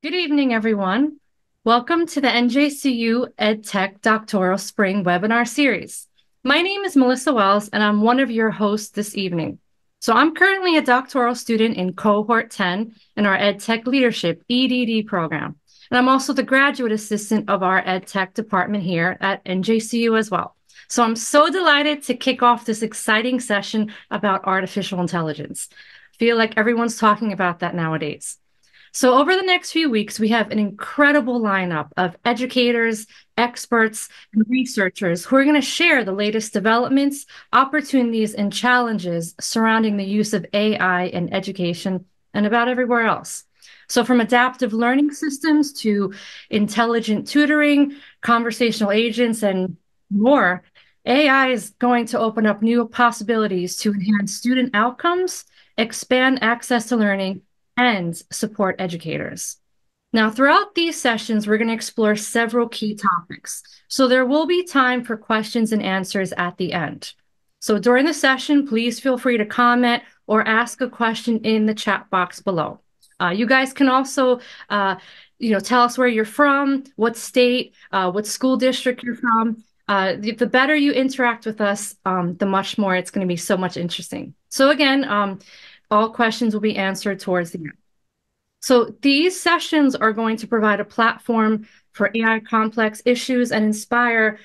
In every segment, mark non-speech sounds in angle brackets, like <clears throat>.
Good evening, everyone. Welcome to the NJCU EdTech Doctoral Spring webinar series. My name is Melissa Welz, and I'm one of your hosts this evening. So I'm currently a doctoral student in cohort 10 in our EdTech Leadership EDD program. And I'm also the graduate assistant of our EdTech department here at NJCU as well. So I'm so delighted to kick off this exciting session about artificial intelligence. I feel like everyone's talking about that nowadays. So, over the next few weeks, we have an incredible lineup of educators, experts, and researchers who are going to share the latest developments, opportunities, and challenges surrounding the use of AI in education and about everywhere else. So, from adaptive learning systems to intelligent tutoring, conversational agents, and more, AI is going to open up new possibilities to enhance student outcomes, expand access to learning, and support educators. Now, throughout these sessions, we're going to explore several key topics. So there will be time for questions and answers at the end. So during the session, please feel free to comment or ask a question in the chat box below. Uh, you guys can also, uh, you know, tell us where you're from, what state, uh, what school district you're from. Uh, the, the, better you interact with us, um, the much more it's going to be so much interesting. So again, um, all questions will be answered towards the end. So these sessions are going to provide a platform for AI complex issues and inspire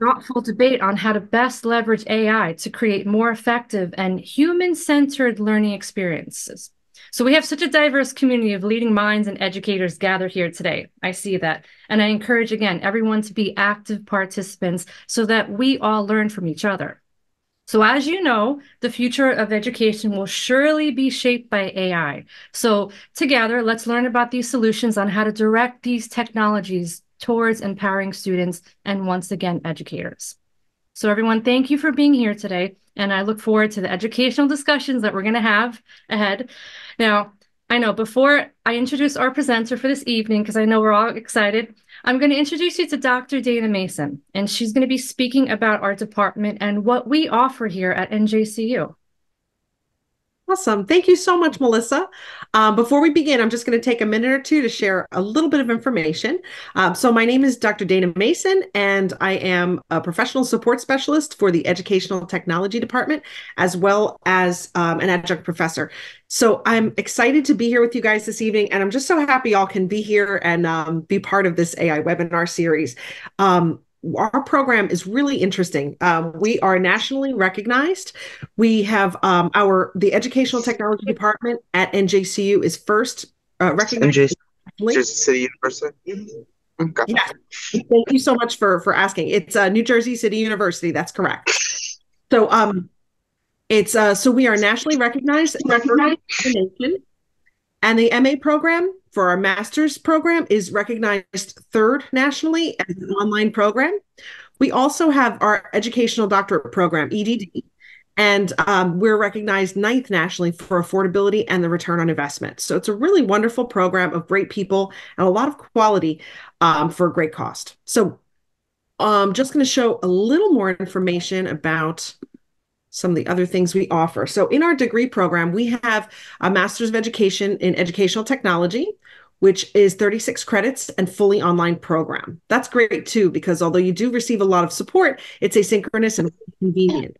thoughtful debate on how to best leverage AI to create more effective and human-centered learning experiences. So we have such a diverse community of leading minds and educators gathered here today. I see that. And I encourage, again, everyone to be active participants so that we all learn from each other. So as you know, the future of education will surely be shaped by AI. So together, let's learn about these solutions on how to direct these technologies towards empowering students and once again, educators. So everyone, thank you for being here today. And I look forward to the educational discussions that we're gonna have ahead. Now, I know before I introduce our presenter for this evening, because I know we're all excited, I'm going to introduce you to Dr. Dana Mason, and she's going to be speaking about our department and what we offer here at NJCU. Awesome. Thank you so much, Melissa. Um, before we begin, I'm just going to take a minute or two to share a little bit of information. Um, so, my name is Dr. Dana Mason, and I am a professional support specialist for the Educational Technology Department, as well as um, an adjunct professor. So, I'm excited to be here with you guys this evening, and I'm just so happy y'all can be here and um, be part of this AI webinar series. Um, our program is really interesting. Um, we are nationally recognized. We have um, our the Educational Technology Department at NJCU is first uh, recognized. NJC City University. Okay. Yeah. Thank you so much for for asking. It's uh, New Jersey City University. That's correct. So um, it's uh, so we are nationally recognized, recognized in the nation, and the MA program for our master's program is recognized third nationally as an online program. We also have our educational doctorate program, EDD, and um, we're recognized ninth nationally for affordability and the return on investment. So it's a really wonderful program of great people and a lot of quality um, for a great cost. So I'm um, just going to show a little more information about some of the other things we offer. So in our degree program, we have a Master's of Education in Educational Technology, which is 36 credits and fully online program. That's great too, because although you do receive a lot of support, it's asynchronous and convenient.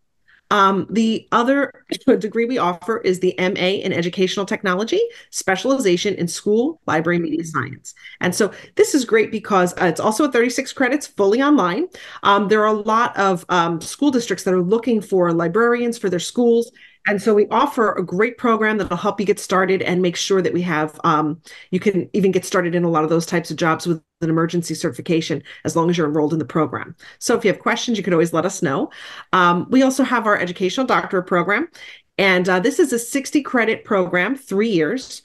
Um, the other <coughs> degree we offer is the MA in Educational Technology, specialization in school, library, media science. And so this is great because uh, it's also 36 credits fully online. Um, there are a lot of um, school districts that are looking for librarians for their schools. And so we offer a great program that'll help you get started and make sure that we have, um, you can even get started in a lot of those types of jobs with an emergency certification as long as you're enrolled in the program. So if you have questions, you can always let us know. Um, we also have our educational doctorate program. And uh, this is a 60 credit program, three years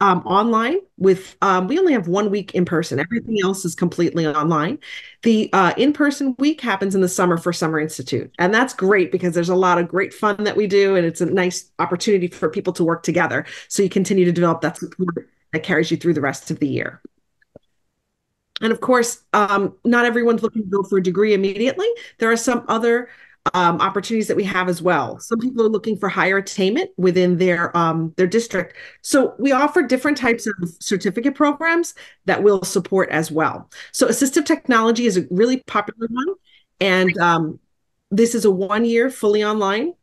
um, online with um, we only have one week in person. Everything else is completely online. The uh, in-person week happens in the summer for summer institute and that's great because there's a lot of great fun that we do and it's a nice opportunity for people to work together. So you continue to develop that support that carries you through the rest of the year. And of course um, not everyone's looking to go for a degree immediately. There are some other um, opportunities that we have as well. Some people are looking for higher attainment within their um, their district, so we offer different types of certificate programs that will support as well. So assistive technology is a really popular one, and um, this is a one year fully online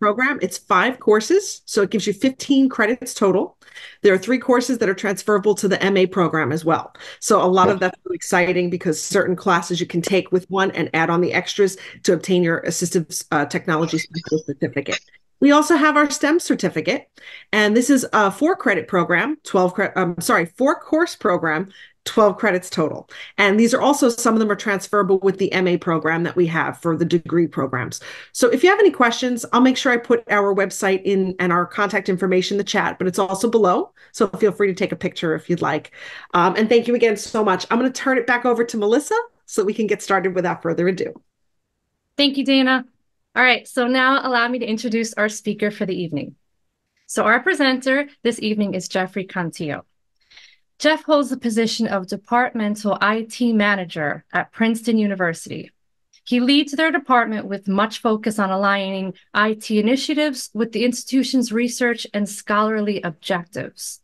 program. It's five courses, so it gives you 15 credits total. There are three courses that are transferable to the MA program as well. So a lot of that's really exciting because certain classes you can take with one and add on the extras to obtain your assistive uh, technology certificate. We also have our STEM certificate, and this is a four credit program, 12 credit, um, sorry, four course program 12 credits total. And these are also, some of them are transferable with the MA program that we have for the degree programs. So if you have any questions, I'll make sure I put our website in and our contact information in the chat, but it's also below. So feel free to take a picture if you'd like. Um, and thank you again so much. I'm going to turn it back over to Melissa so we can get started without further ado. Thank you, Dana. All right, so now allow me to introduce our speaker for the evening. So our presenter this evening is Jeffrey Kontio. Jeff holds the position of Departmental IT Manager at Princeton University. He leads their department with much focus on aligning IT initiatives with the institution's research and scholarly objectives.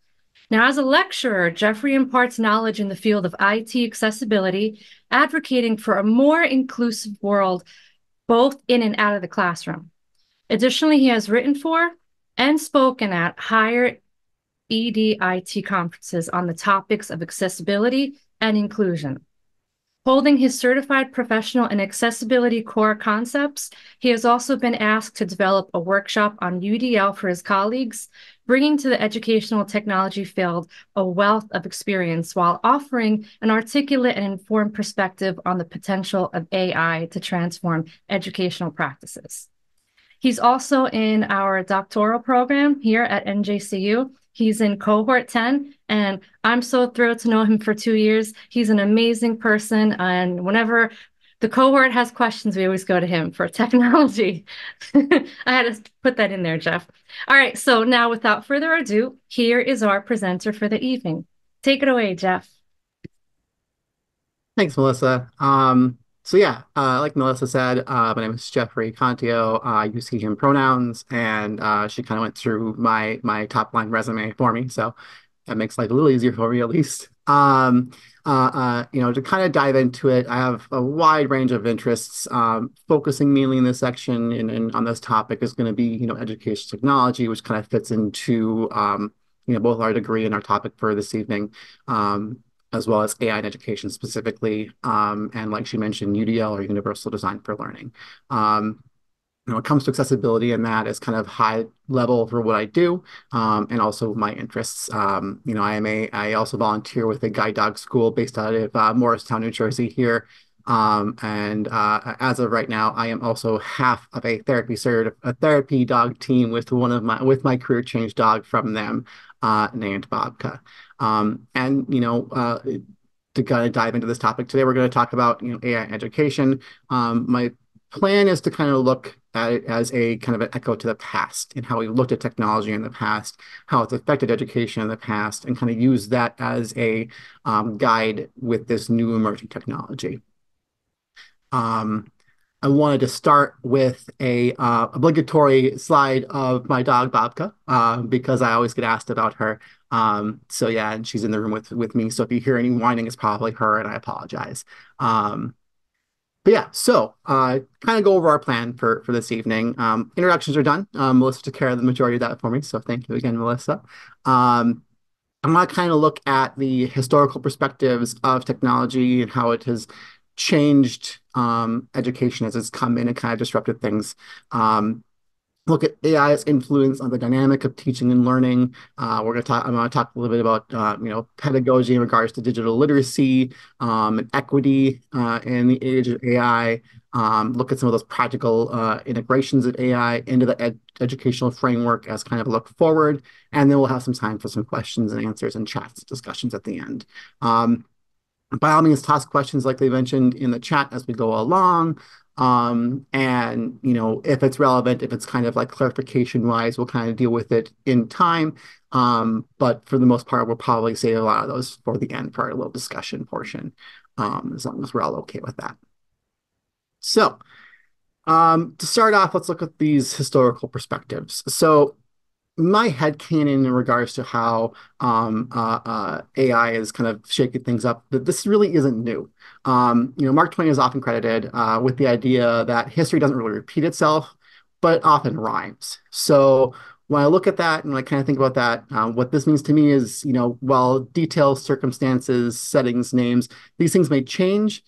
Now, as a lecturer, Jeffrey imparts knowledge in the field of IT accessibility, advocating for a more inclusive world, both in and out of the classroom. Additionally, he has written for and spoken at higher EDIT conferences on the topics of accessibility and inclusion. Holding his certified professional in accessibility core concepts, he has also been asked to develop a workshop on UDL for his colleagues, bringing to the educational technology field a wealth of experience while offering an articulate and informed perspective on the potential of AI to transform educational practices. He's also in our doctoral program here at NJCU, He's in cohort 10, and I'm so thrilled to know him for two years. He's an amazing person. And whenever the cohort has questions, we always go to him for <laughs> technology. I had to put that in there, Jeff. All right, so now without further ado, here is our presenter for the evening. Take it away, Jeff. Thanks, Melissa. Um, so yeah, uh, like Melissa said, uh, my name is Jeffrey Kontio. Uh, use he, him pronouns, and uh, she kind of went through my my top line resume for me. So that makes life a little easier for me at least. Um, uh, uh, you know, to kind of dive into it, I have a wide range of interests. Um, focusing mainly in this section and, and on this topic is going to be, you know, education technology, which kind of fits into, um, you know, both our degree and our topic for this evening. Um, as well as AI in education specifically, um, and like she mentioned, UDL or Universal Design for Learning. Um, when it comes to accessibility and that is kind of high level for what I do um, and also my interests. Um, you know, I am a, I also volunteer with a guide dog school based out of uh, Morristown, New Jersey here. Um, and uh, as of right now, I am also half of a therapy cert, a therapy dog team with one of my, with my career change dog from them, uh, named Babka. Um, and, you know, uh, to kind of dive into this topic today, we're going to talk about, you know, AI education. Um, my plan is to kind of look at it as a kind of an echo to the past and how we looked at technology in the past, how it's affected education in the past, and kind of use that as a um, guide with this new emerging technology. Um, I wanted to start with a uh, obligatory slide of my dog Babka uh, because I always get asked about her. Um, so yeah, and she's in the room with with me. So if you hear any whining, it's probably her, and I apologize. Um, but yeah, so uh, kind of go over our plan for for this evening. Um, introductions are done. Um, Melissa took care of the majority of that for me, so thank you again, Melissa. Um, I'm going to kind of look at the historical perspectives of technology and how it has changed um, education as it's come in and kind of disrupted things. Um, look at AI's influence on the dynamic of teaching and learning. Uh, we're going to talk. I'm going to talk a little bit about uh, you know pedagogy in regards to digital literacy um, and equity uh, in the age of AI. Um, look at some of those practical uh, integrations of AI into the ed educational framework as kind of a look forward, and then we'll have some time for some questions and answers and chats discussions at the end. Um, by all means, toss questions like they mentioned in the chat as we go along. Um, and, you know, if it's relevant, if it's kind of like clarification wise, we'll kind of deal with it in time. Um, but for the most part, we'll probably save a lot of those for the end for our little discussion portion, um, as long as we're all okay with that. So, Um, to start off, let's look at these historical perspectives. So my headcanon in regards to how um, uh, uh, AI is kind of shaking things up, that this really isn't new. Um, you know, Mark Twain is often credited uh, with the idea that history doesn't really repeat itself, but often rhymes. So when I look at that and I kind of think about that, um, what this means to me is, you know, while details, circumstances, settings, names, these things may change,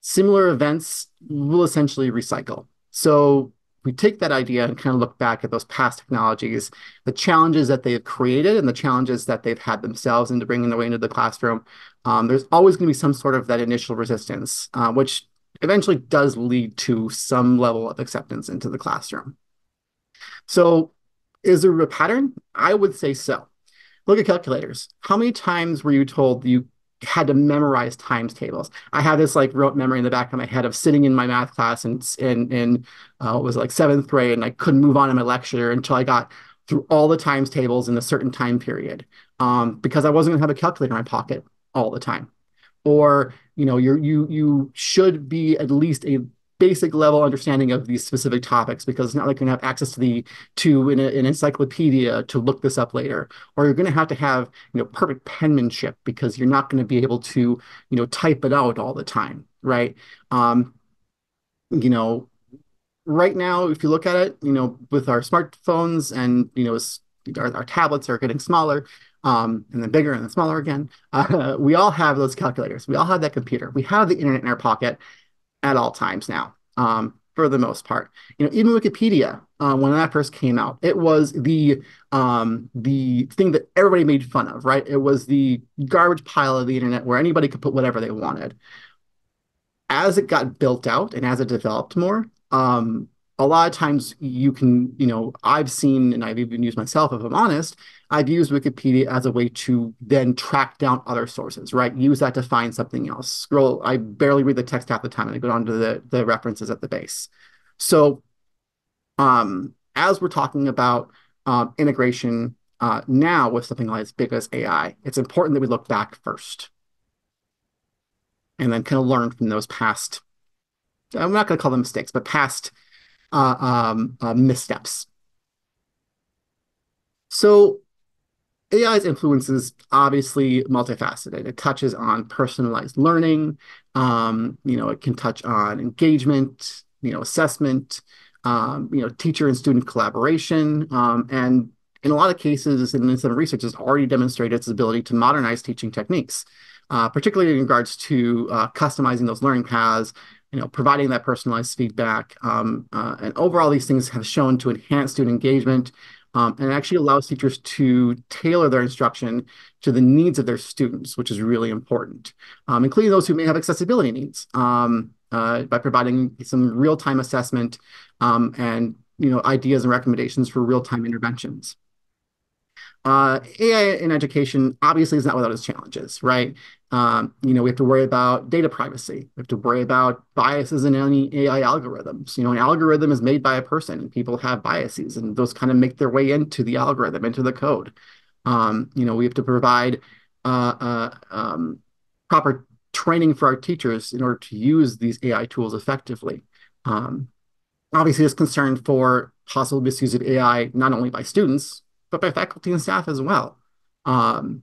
similar events will essentially recycle. So we take that idea and kind of look back at those past technologies, the challenges that they've created and the challenges that they've had themselves into bringing their way into the classroom. Um, there's always going to be some sort of that initial resistance, uh, which eventually does lead to some level of acceptance into the classroom. So is there a pattern? I would say so. Look at calculators. How many times were you told you had to memorize times tables. I had this like rote memory in the back of my head of sitting in my math class and in in uh, was like seventh grade, and I couldn't move on in my lecture until I got through all the times tables in a certain time period um, because I wasn't going to have a calculator in my pocket all the time. Or you know, you you you should be at least a basic level understanding of these specific topics because it's not like you're going to have access to the to an, an encyclopedia to look this up later or you're going to have to have you know perfect penmanship because you're not going to be able to you know type it out all the time right um you know right now if you look at it you know with our smartphones and you know our, our tablets are getting smaller um, and then bigger and then smaller again. <laughs> Uh, we all have those calculators. We all have that computer. We have the internet in our pocket at all times now, um, for the most part. You know, even Wikipedia, uh, when that first came out, it was the um, the thing that everybody made fun of, right? It was the garbage pile of the internet where anybody could put whatever they wanted. As it got built out and as it developed more, um, a lot of times you can, you know, I've seen and I've even used myself, if I'm honest, I've used Wikipedia as a way to then track down other sources, right? Use that to find something else. Scroll, I barely read the text half the time and I go down to the, the references at the base. So um, as we're talking about um, integration uh, now with something like as big as AI, it's important that we look back first and then kind of learn from those past, I'm not going to call them mistakes, but past missteps. So AI's influence is obviously multifaceted. It touches on personalized learning. Um, you know, it can touch on engagement, you know, assessment, um, you know, teacher and student collaboration, um, and in a lot of cases, and in some research, has already demonstrated its ability to modernize teaching techniques, uh, particularly in regards to uh, customizing those learning paths, you know, providing that personalized feedback, um, uh, and overall, these things have shown to enhance student engagement, um, and actually allows teachers to tailor their instruction to the needs of their students, which is really important, um, including those who may have accessibility needs um, uh, by providing some real-time assessment um, and you know ideas and recommendations for real-time interventions. Uh, AI in education obviously is not without its challenges, right? Um, you know, we have to worry about data privacy. We have to worry about biases in any AI algorithms. You know, an algorithm is made by a person and people have biases and those kind of make their way into the algorithm, into the code. Um, you know, we have to provide uh, uh, um, proper training for our teachers in order to use these AI tools effectively. Um, obviously, there's concern for possible misuse of AI, not only by students, but by faculty and staff as well. Um,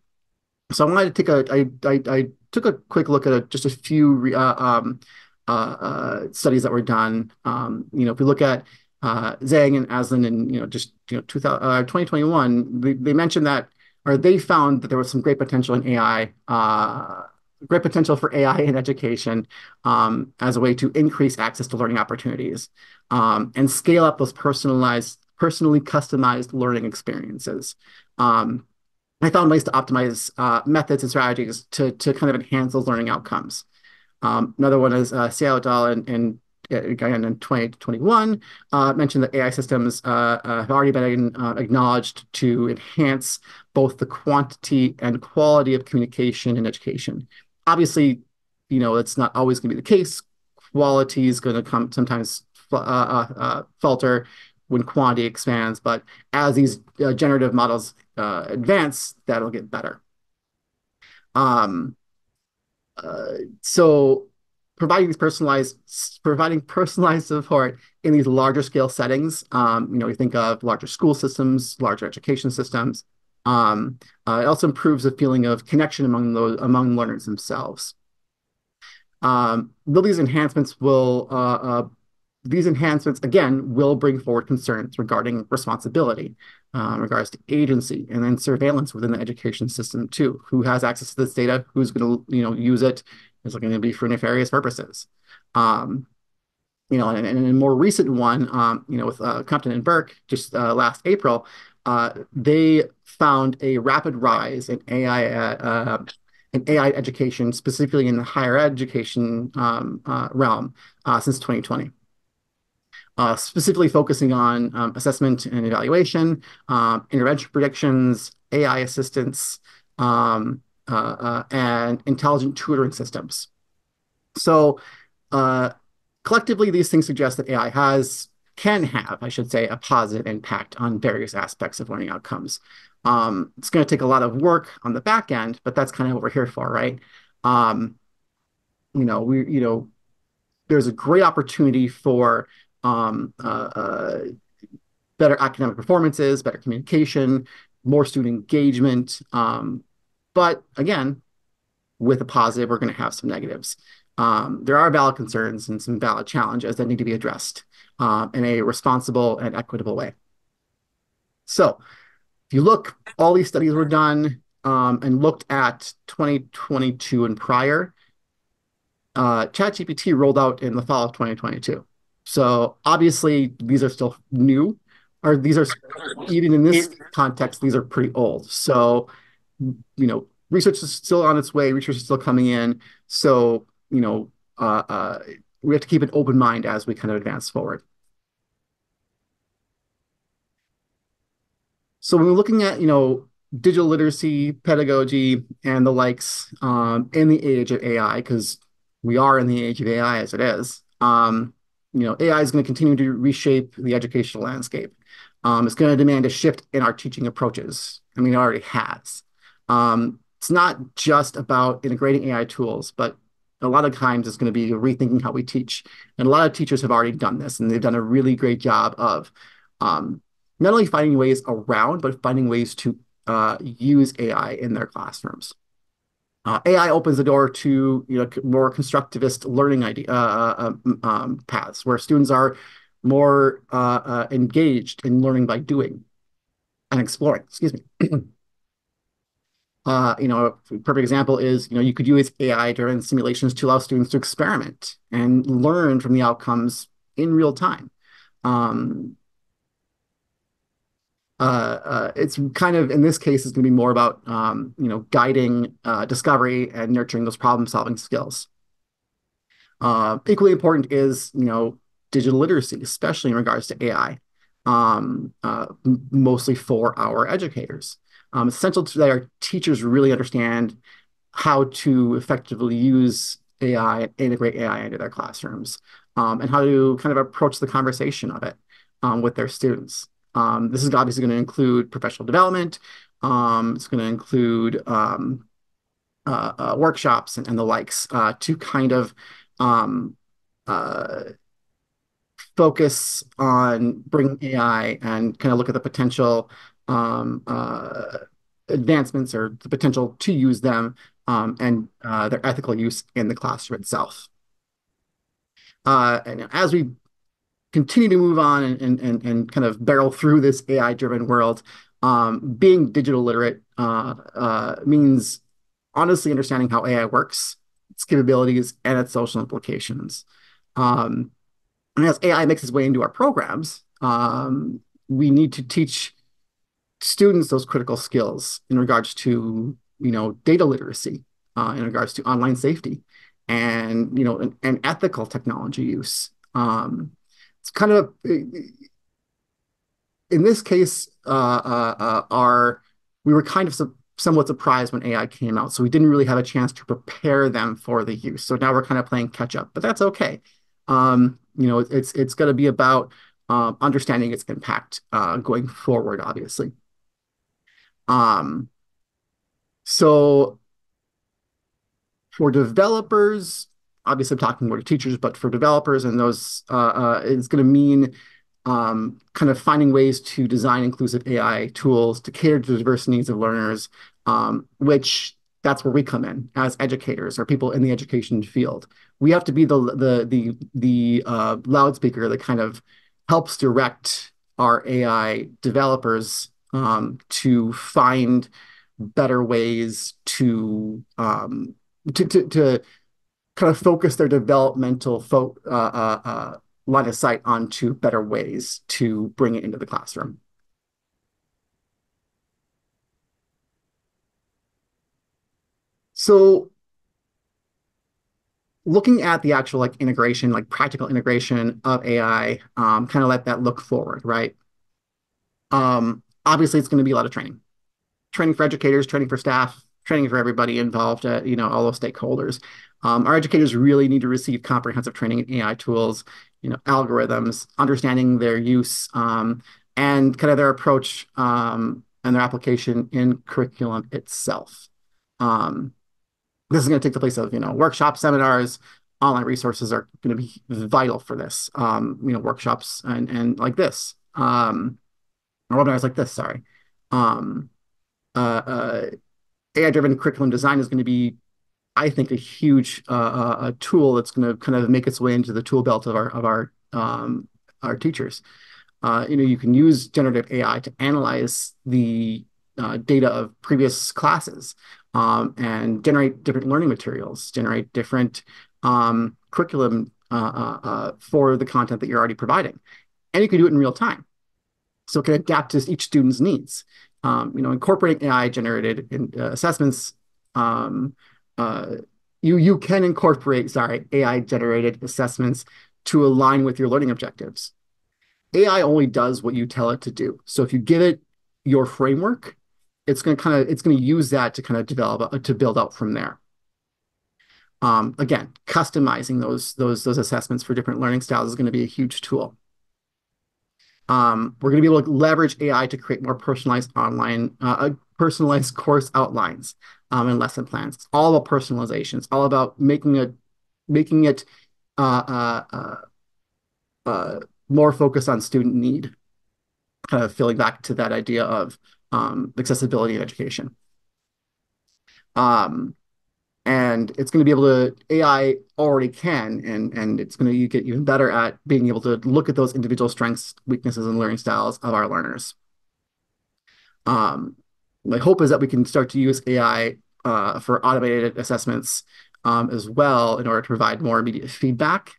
so I wanted to take a, I, I, I took a quick look at a, just a few uh, um, uh, uh, studies that were done. Um, you know, if we look at uh, Zhang and Aslan in, you know, just, you know, 2000, uh, 2021, they, they mentioned that, or they found that there was some great potential in AI, uh, great potential for AI in education um, as a way to increase access to learning opportunities um, and scale up those personalized personally customized learning experiences. Um, I found ways to optimize uh, methods and strategies to, to kind of enhance those learning outcomes. Um, another one is uh, Xiao et al. in, in, again in 2021 uh, mentioned that AI systems uh, uh, have already been uh, acknowledged to enhance both the quantity and quality of communication in education. Obviously, you know, it's not always going to be the case. Quality is going to come sometimes uh, uh, uh, falter when quantity expands. But as these uh, generative models uh, advance, that'll get better. Um, uh, so providing these personalized providing personalized support in these larger scale settings. Um, you know, we think of larger school systems, larger education systems. Um, uh, it also improves the feeling of connection among those among learners themselves. Um, these enhancements will uh, uh, these enhancements again will bring forward concerns regarding responsibility, uh, in regards to agency, and then surveillance within the education system too. Who has access to this data? Who's going to you know use it? Is it going to be for nefarious purposes? Um, you know, and, and a more recent one, um, you know, with uh, Crompton and Burke, just uh, last April, uh, they found a rapid rise in AI uh, in AI education, specifically in the higher education um, uh, realm, uh, since 2020. Uh, specifically focusing on um, assessment and evaluation, um, intervention predictions, AI assistance, um, uh, uh, and intelligent tutoring systems. So uh, collectively, these things suggest that AI has, can have, I should say, a positive impact on various aspects of learning outcomes. Um, it's going to take a lot of work on the back end, but that's kind of what we're here for, right? Um, you know, we, you know, there's a great opportunity for um, uh, uh, better academic performances, better communication, more student engagement. Um, but again, with a positive, we're going to have some negatives. Um, there are valid concerns and some valid challenges that need to be addressed uh, in a responsible and equitable way. So if you look, all these studies were done um, and looked at 2022 and prior. Uh, ChatGPT rolled out in the fall of 2022. So obviously, these are still new, or these are <clears throat> even in this context, these are pretty old. So, you know, research is still on its way. Research is still coming in. So, you know, uh, uh, we have to keep an open mind as we kind of advance forward. So when we're looking at, you know, digital literacy, pedagogy, and the likes um, in the age of AI, because we are in the age of AI as it is, um, you know, AI is going to continue to reshape the educational landscape. Um, it's going to demand a shift in our teaching approaches. I mean, it already has. Um, it's not just about integrating AI tools, but a lot of times it's going to be rethinking how we teach. And a lot of teachers have already done this, and they've done a really great job of um, not only finding ways around, but finding ways to uh, use AI in their classrooms. Uh, AI opens the door to you know more constructivist learning idea, uh, uh um, um, paths where students are more uh, uh, engaged in learning by doing and exploring. Excuse me. <clears throat> you know, a perfect example is you know you could use AI during simulations to allow students to experiment and learn from the outcomes in real time. Um, uh, uh, it's kind of in this case it's going to be more about um, you know guiding uh, discovery and nurturing those problem solving skills. Uh, equally important is you know digital literacy, especially in regards to AI, um, uh, mostly for our educators. Um, essential that our teachers really understand how to effectively use AI and integrate AI into their classrooms, um, and how to kind of approach the conversation of it um, with their students. Um, this is obviously going to include professional development. Um, it's going to include um, uh, uh, workshops and, and, the likes uh, to kind of um, uh, focus on bringing AI and kind of look at the potential um, uh, advancements or the potential to use them um, and uh, their ethical use in the classroom itself. and as we continue to move on and, and, and, kind of barrel through this AI driven world, um, being digital literate uh, uh, means honestly understanding how AI works, its capabilities, and its social implications. Um, and as AI makes its way into our programs, um, we need to teach students those critical skills in regards to you know data literacy, uh, in regards to online safety, and you know and, and ethical technology use. Um, it's kind of in this case, uh, uh, uh, our we were kind of su somewhat surprised when AI came out, so we didn't really have a chance to prepare them for the use. So now we're kind of playing catch up, but that's okay. Um, you know, it's it's going to be about um, understanding its impact uh, going forward, obviously. Um, so for developers, obviously I'm talking more to teachers, but for developers and those, uh, uh, it's going to mean um, kind of finding ways to design inclusive AI tools to cater to the diverse needs of learners, um, which that's where we come in as educators or people in the education field. We have to be the the the the uh, loudspeaker that kind of helps direct our AI developers um, to find better ways to um, to, to, to kind of focus their developmental fo- uh, uh, uh, line of sight onto better ways to bring it into the classroom. So looking at the actual like integration, like practical integration of AI, um, kind of let that look forward, right? Um, obviously, it's going to be a lot of training, training for educators, training for staff, training for everybody involved, uh, you know, all those stakeholders. Um, our educators really need to receive comprehensive training in AI tools, you know, algorithms, understanding their use, um, and kind of their approach um, and their application in curriculum itself. Um, this is going to take the place of you know workshops, seminars, online resources are going to be vital for this. Um, you know, workshops and and like this, um, or webinars like this. Sorry, um, uh, uh, AI-driven curriculum design is going to be, I think, a huge uh, uh a tool that's going to kind of make its way into the tool belt of our of our um, our teachers. Uh, you know, you can use generative AI to analyze the uh, data of previous classes um, and generate different learning materials, generate different um, curriculum uh, uh, uh, for the content that you're already providing. And you can do it in real time. So it can adapt to each student's needs. Um, you know, incorporating AI generated in, uh, assessments, um, uh, you, you can incorporate, sorry, AI generated assessments to align with your learning objectives. AI only does what you tell it to do. So if you give it your framework, it's going to kind of it's going to use that to kind of develop uh, to build out from there. Um, again, customizing those those those assessments for different learning styles is going to be a huge tool. Um, we're going to be able to leverage AI to create more personalized online, uh, uh, personalized course outlines um, and lesson plans. It's all about personalization. It's all about making it, making it uh, uh, uh, uh more focused on student need. Kind of feeling back to that idea of um, accessibility in education. Um, and it's going to be able to AI already can, and and it's going to get even better at being able to look at those individual strengths, weaknesses, and learning styles of our learners. Um, my hope is that we can start to use AI uh, for automated assessments um, as well in order to provide more immediate feedback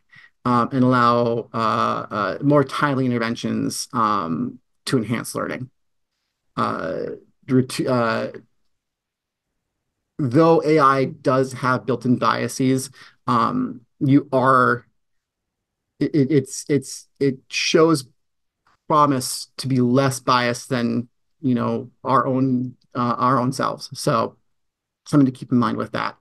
um, and allow uh, uh, more timely interventions um, to enhance learning uh, uh, though AI does have built-in biases, um, you are it, it's it's it shows promise to be less biased than you know our own uh, our own selves. So something to keep in mind with that.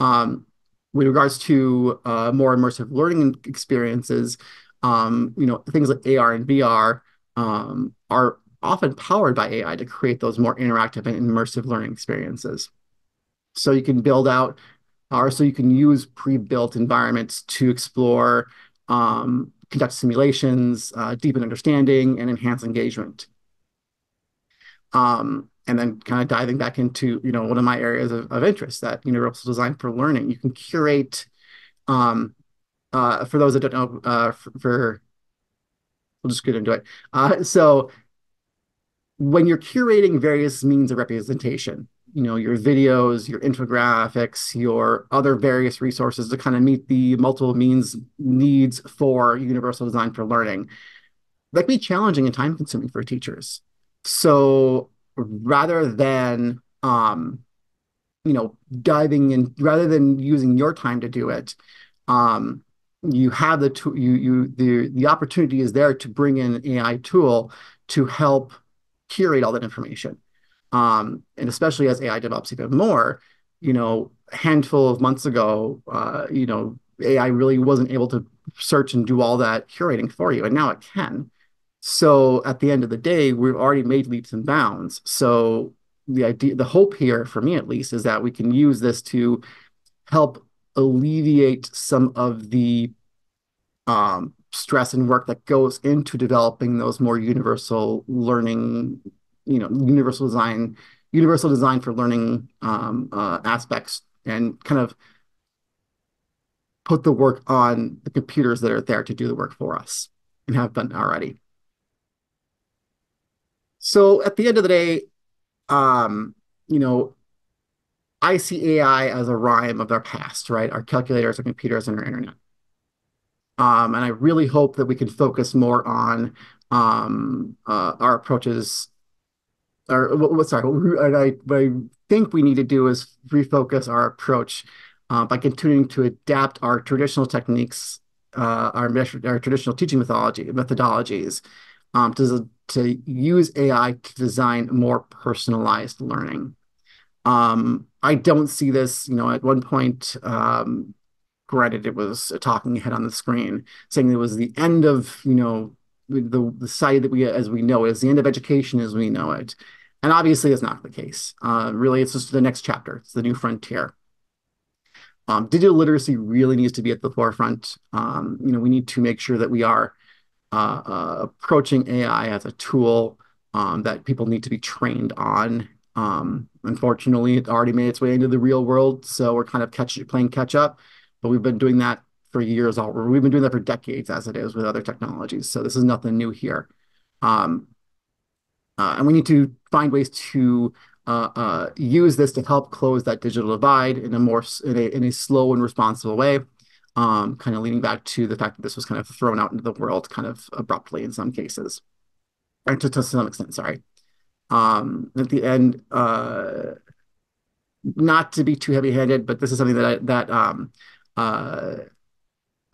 Um, with regards to uh, more immersive learning experiences, um, you know things like AR and VR um, are often powered by AI to create those more interactive and immersive learning experiences. So you can build out, or so you can use pre-built environments to explore, um, conduct simulations, uh, deepen understanding, and enhance engagement. Um, and then kind of diving back into, you know, one of my areas of, of interest, that universal design for learning. You can curate, um, uh, for those that don't know, uh, for, for we'll just get into it. Uh, so when you're curating various means of representation, you know, your videos, your infographics, your other various resources to kind of meet the multiple means needs for universal design for learning, that can be challenging and time consuming for teachers. So rather than um, you know, diving in rather than using your time to do it, um, you have the tool you you the the opportunity is there to bring in an AI tool to help curate all that information. Um, and especially as AI develops even more, you know, a handful of months ago, uh, you know, AI really wasn't able to search and do all that curating for you, and now it can. So at the end of the day, we've already made leaps and bounds. So the idea, the hope here, for me at least, is that we can use this to help alleviate some of the um, stress and work that goes into developing those more universal learning, you know, universal design, universal design for learning um, uh, aspects, and kind of put the work on the computers that are there to do the work for us and have been already. So at the end of the day, um, you know, I see AI as a rhyme of our past, right? Our calculators, our computers, and our internet. Um, and I really hope that we can focus more on um, uh, our approaches. Or what, sorry, what I, what I think we need to do is refocus our approach uh, by continuing to adapt our traditional techniques, uh, our, our traditional teaching methodology methodologies, um, to to use AI to design more personalized learning. Um, I don't see this, you know, at one point, um, granted, it was a talking head on the screen saying it was the end of, you know, the, the site that we, as we know it, is the end of education as we know it. And obviously, it's not the case. Uh, really, it's just the next chapter. It's the new frontier. Um, digital literacy really needs to be at the forefront. Um, you know, we need to make sure that we are uh, uh, approaching AI as a tool um, that people need to be trained on. Um, unfortunately, it already made its way into the real world, so we're kind of catch, playing catch up. But we've been doing that for years. All we've been doing that for decades, as it is with other technologies. So this is nothing new here. Um, uh, and we need to find ways to uh, uh, use this to help close that digital divide in a more in a, in a slow and responsible way um, kind of leading back to the fact that this was kind of thrown out into the world kind of abruptly in some cases, or to, to some extent, sorry. Um, at the end, uh, not to be too heavy-handed, but this is something that I, that um, uh,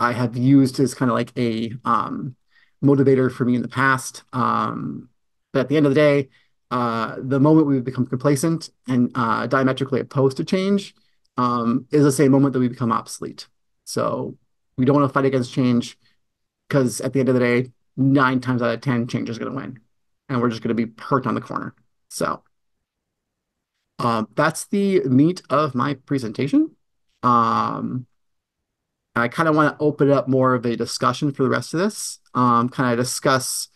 I have used as kind of like a um, motivator for me in the past. Um, but at the end of the day, uh, the moment we become complacent and uh, diametrically opposed to change um, is the same moment that we become obsolete. So we don't want to fight against change because at the end of the day, nine times out of 10, change is going to win. And we're just going to be hurt on the corner. So um, that's the meat of my presentation. Um, I kind of want to open up more of a discussion for the rest of this, um, kind of discuss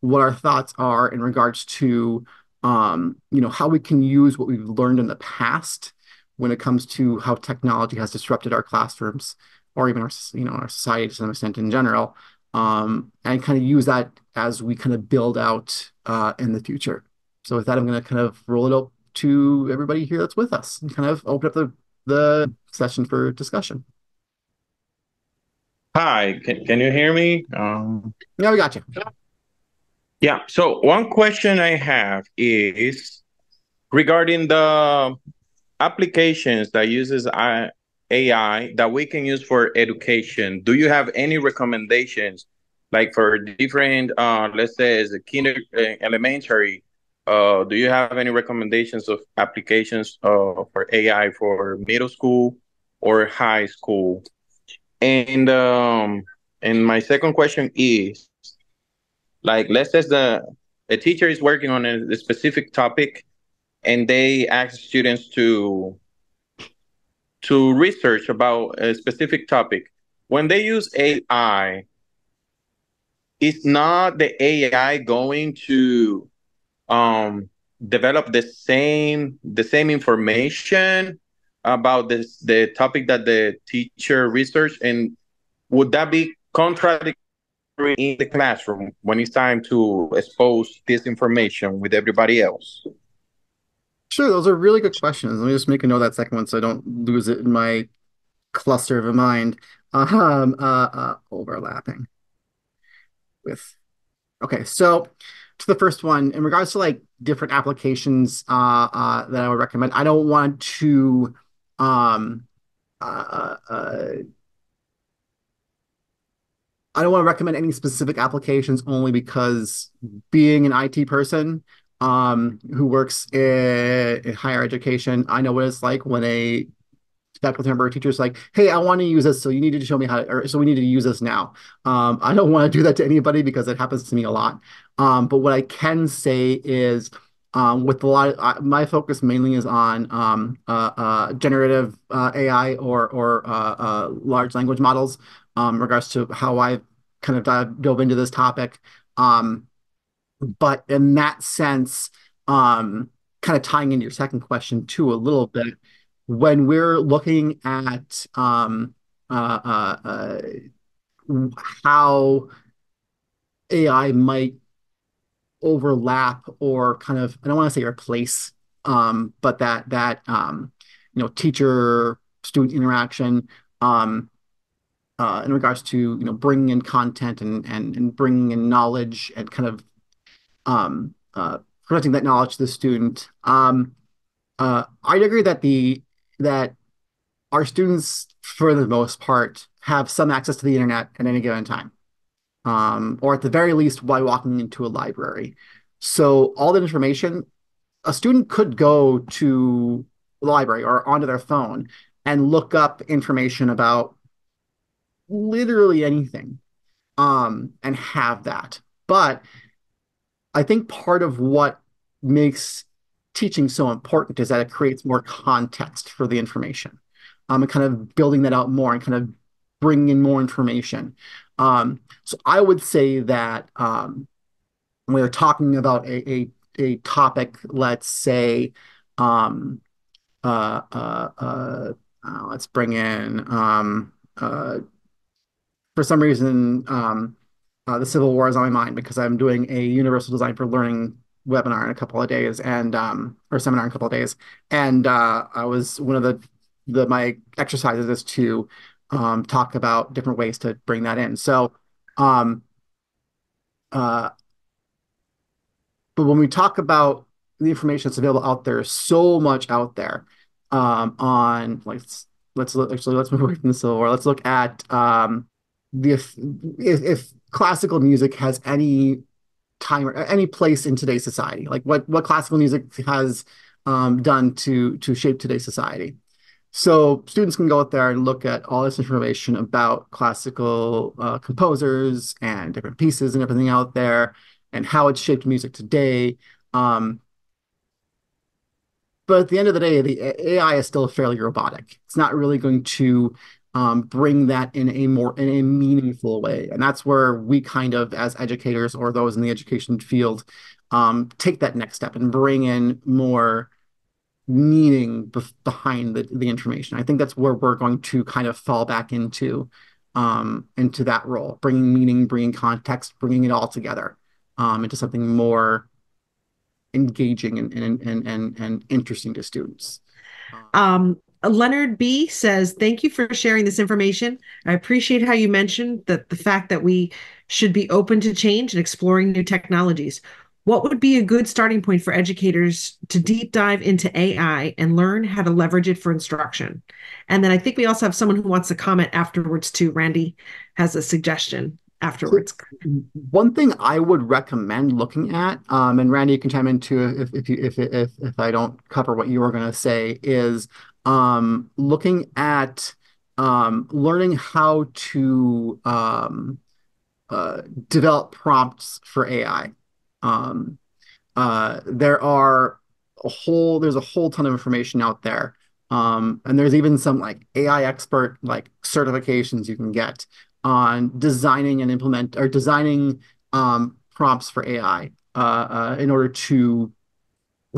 what our thoughts are in regards to, um, you know, how we can use what we've learned in the past when it comes to how technology has disrupted our classrooms or even our you know our society to some extent in general, um, and kind of use that as we kind of build out uh, in the future. So with that, I'm going to kind of roll it up to everybody here that's with us and kind of open up the the session for discussion. Hi, can, can you hear me? Um, yeah, we got you. Yeah. So one question I have is regarding the applications that uses AI that we can use for education. Do you have any recommendations, like for different, uh, let's say, as a kinder uh, elementary? Uh, do you have any recommendations of applications uh, for AI for middle school or high school? And um, and my second question is, like, let's say the a teacher is working on a, a specific topic and they ask students to to research about a specific topic. When they use ai it's not the ai going to um, develop the same the same information about this the topic that the teacher researched and would that be contradictory in the classroom when it's time to expose this information with everybody else Sure, those are really good questions. Let me just make a note of that second one so I don't lose it in my cluster of a mind. Um, uh, uh, overlapping with. Okay, so to the first one, in regards to like different applications uh, uh, that I would recommend, I don't want to um, uh, uh, I don't want to recommend any specific applications only because being an IT person, um, who works in, in, higher education, I know what it's like when a faculty member or teacher is like, "Hey, I want to use this, so you need to show me how." To, or so we need to use this now. Um, I don't want to do that to anybody because it happens to me a lot. Um, but what I can say is, um, with a lot of uh, my focus mainly is on um, uh, uh, generative uh, AI or or uh, uh, large language models um, regards to how I kind of dive, dove into this topic. Um, but in that sense, um, kind of tying into your second question too a little bit, when we're looking at um, how AI might overlap or kind of I don't want to say replace, um, but that that um, you know teacher student interaction um, uh, in regards to you know bringing in content and and, and bringing in knowledge and kind of um, uh, presenting that knowledge to the student. Um, uh, I'd agree that the that our students, for the most part, have some access to the internet at any given time um, or at the very least while walking into a library. So all that information, a student could go to the library or onto their phone and look up information about literally anything um, and have that. But I think part of what makes teaching so important is that it creates more context for the information um, and kind of building that out more and kind of bringing in more information. Um, so I would say that um, we're talking about a, a, a topic, let's say, um, uh, uh, uh, uh let's bring in, um, uh, for some reason, um, uh, the Civil War is on my mind because I'm doing a Universal Design for Learning webinar in a couple of days and um, or seminar in a couple of days, and I was one of the the my exercises is to um, talk about different ways to bring that in. So, um, uh, but when we talk about the information that's available out there, so much out there um, on like let's, let's look, actually let's move away from the Civil War. Let's look at um, the if, if, if classical music has any time or any place in today's society, like what what classical music has um, done to to shape today's society. So students can go out there and look at all this information about classical uh, composers and different pieces and everything out there and how it's shaped music today. Um, but at the end of the day, the AI is still fairly robotic. It's not really going to um, bring that in a more in a meaningful way, and that's where we kind of, as educators or those in the education field, um, take that next step and bring in more meaning be- behind the, the information. I think that's where we're going to kind of fall back into um, into that role, bringing meaning, bringing context, bringing it all together um, into something more engaging and and and and, and interesting to students. Um, Leonard B says, "Thank you for sharing this information. I appreciate how you mentioned that the fact that we should be open to change and exploring new technologies. What would be a good starting point for educators to deep dive into AI and learn how to leverage it for instruction? And then I think we also have someone who wants to comment afterwards too. Randy has a suggestion afterwards. One thing I would recommend looking at, um, and Randy, you can chime in too if if you if if if I don't cover what you were going to say, is um, looking at um, learning how to um, uh, develop prompts for AI. Um, uh, there are a whole there's a whole ton of information out there. Um, and there's even some like AI expert like certifications you can get on designing and implement or designing um, prompts for AI uh, uh, in order to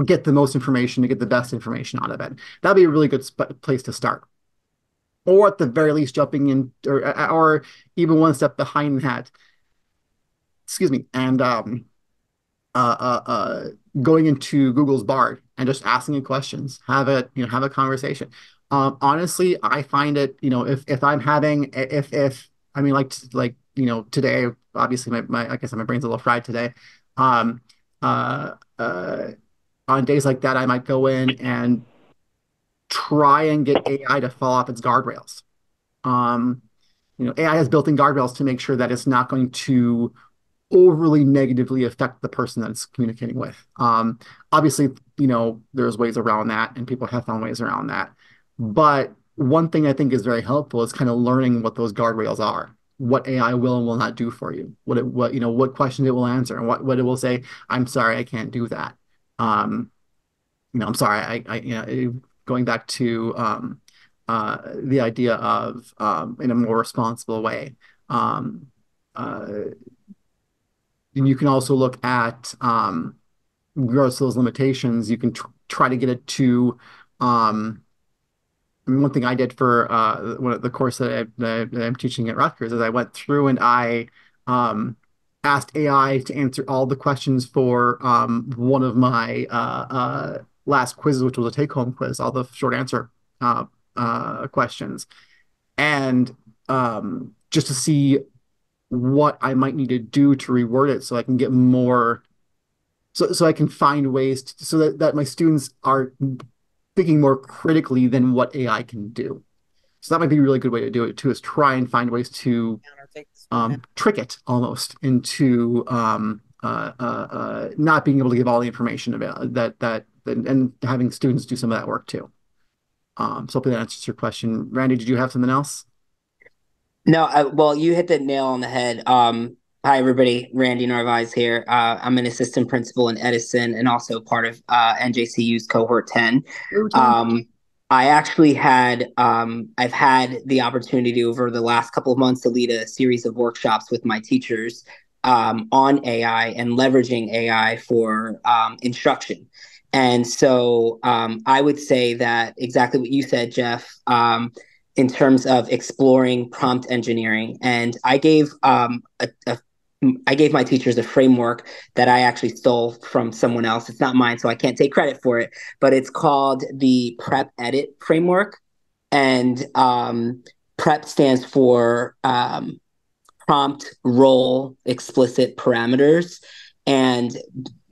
get the most information to get the best information out of it. That'd be a really good place to start. Or at the very least, jumping in, or or even one step behind that. Excuse me, and um, uh, uh, uh, going into Google's Bard and just asking it questions, have it, you know, have a conversation. Um, honestly, I find it, you know, if if I'm having, if if I mean, like like you know, today, obviously, my, my I guess my brain's a little fried today. Um, uh, uh, on days like that, I might go in and try and get AI to fall off its guardrails. Um, you know, AI has built-in guardrails to make sure that it's not going to overly negatively affect the person that it's communicating with. Um, obviously, you know, there's ways around that, and people have found ways around that. But one thing I think is very helpful is kind of learning what those guardrails are, what AI will and will not do for you, what it, what you know, what questions it will answer, and what what it will say. I'm sorry, I can't do that. um, you know, I'm sorry, I, I you know, going back to um, uh, the idea of um, in a more responsible way. Um, uh, and you can also look at um, regardless of those limitations, you can tr try to get it to um, I mean, one thing I did for uh, one of the course that, I, that I'm teaching at Rutgers is I went through and I um, asked AI to answer all the questions for um, one of my uh, uh, last quizzes, which was a take-home quiz, all the short answer uh, uh, questions, and um, just to see what I might need to do to reword it so I can get more, so so I can find ways to, so that, that my students are thinking more critically than what AI can do. So that might be a really good way to do it too, is try and find ways to um, trick it almost into um, uh, uh, uh, not being able to give all the information about that that and, and having students do some of that work too. Um, so hopefully that answers your question. Randy, did you have something else? No, I, well, you hit the nail on the head. Um, hi, everybody. Randy Narvaez here. Uh, I'm an assistant principal in Edison and also part of uh, NJCU's cohort 10. Um, I actually had um, I've had the opportunity over the last couple of months to lead a series of workshops with my teachers um, on AI and leveraging AI for um, instruction. And so um, I would say that exactly what you said, Jeff, um, in terms of exploring prompt engineering. And I gave um, a, a I gave my teachers a framework that I actually stole from someone else. It's not mine, so I can't take credit for it. But it's called the Prep Edit framework, and um, Prep stands for um, prompt role explicit parameters. And